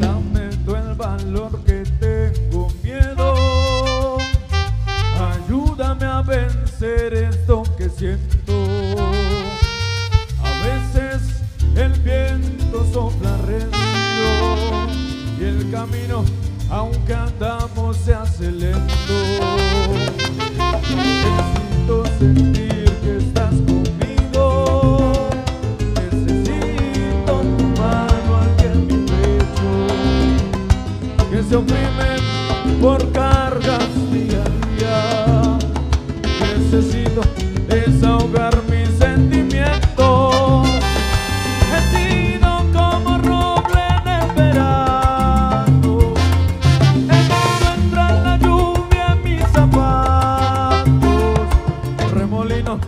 Dame tu el valor que tengo miedo. Ayúdame a vencer esto que siento. camino, aunque andamos se hace lento. Necesito sentir que estás conmigo. remolino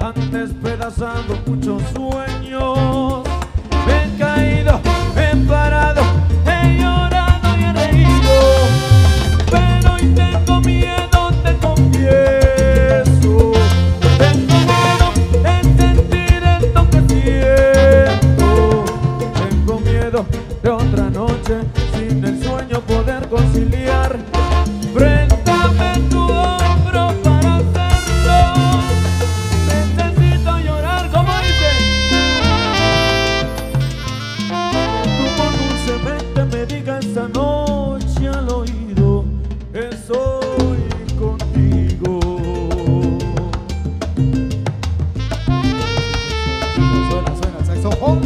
han despedazado muchos sueños. Me he caído, me he parado, he llorado y he reído, pero hoy tengo miedo, te confieso. Tengo miedo en sentir esto que siento, tengo miedo. El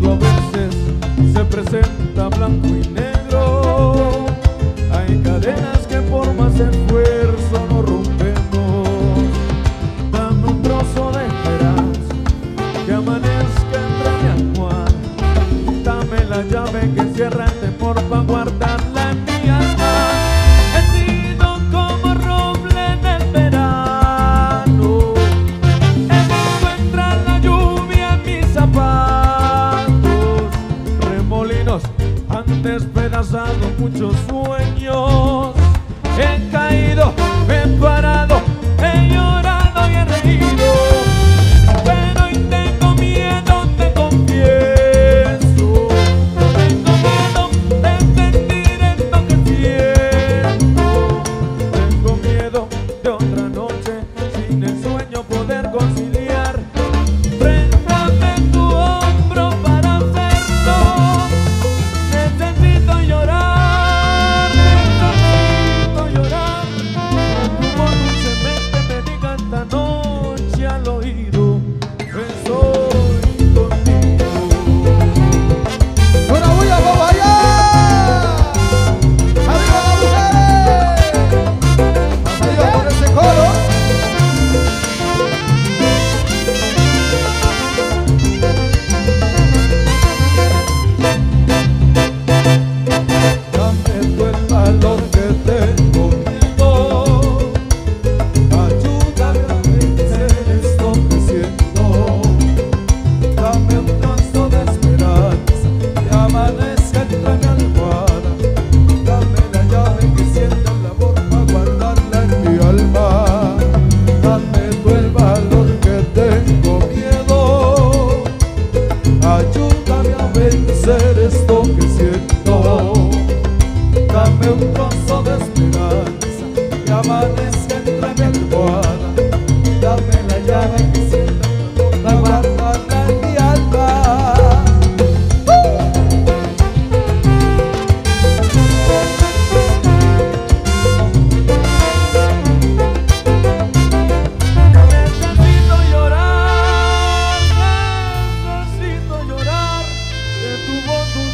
mundo a veces se presenta blanco y negro. despedazado muchos sueños. He caído, he parado.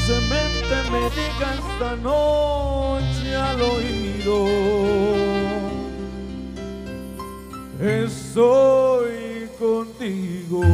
dulcemente me diga esta noche al oído. Estoy contigo.